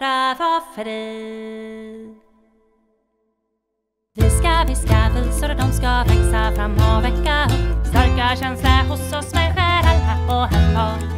bara vara fri. Vi ska viska visor och de ska växa fram och väcka upp starka känslor hos oss människor alla och en var.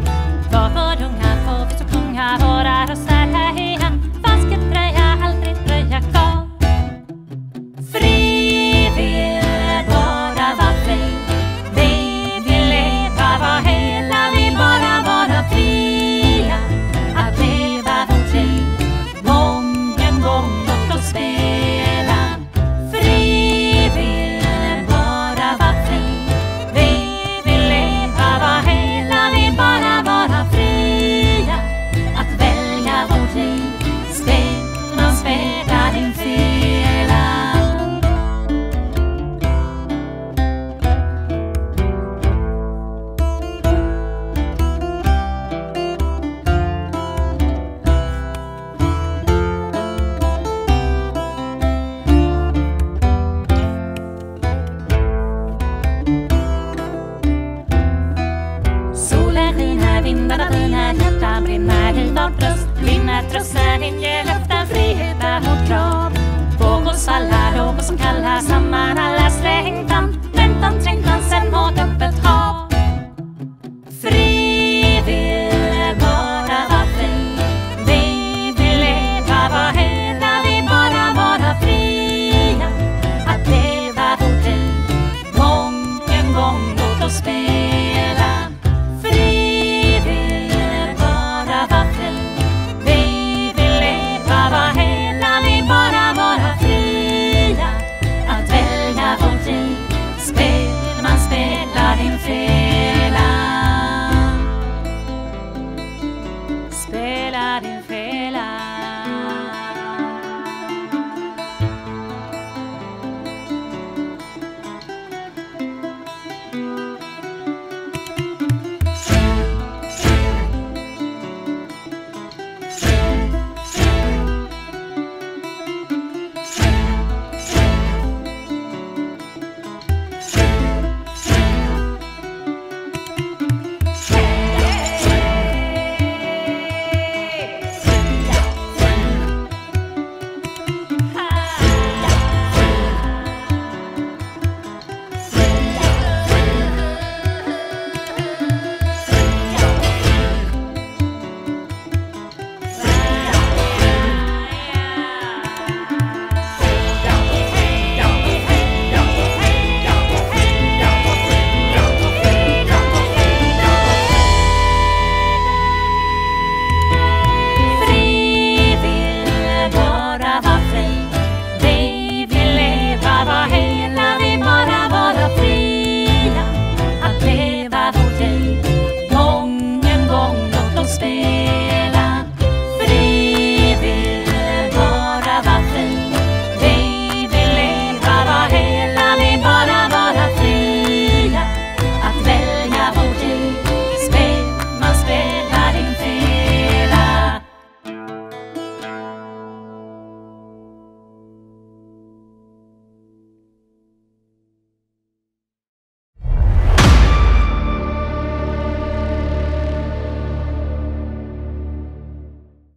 Nuestros ger löften, frihet och krav. Pocos alla, något som kallas samman allas längtan infeliz.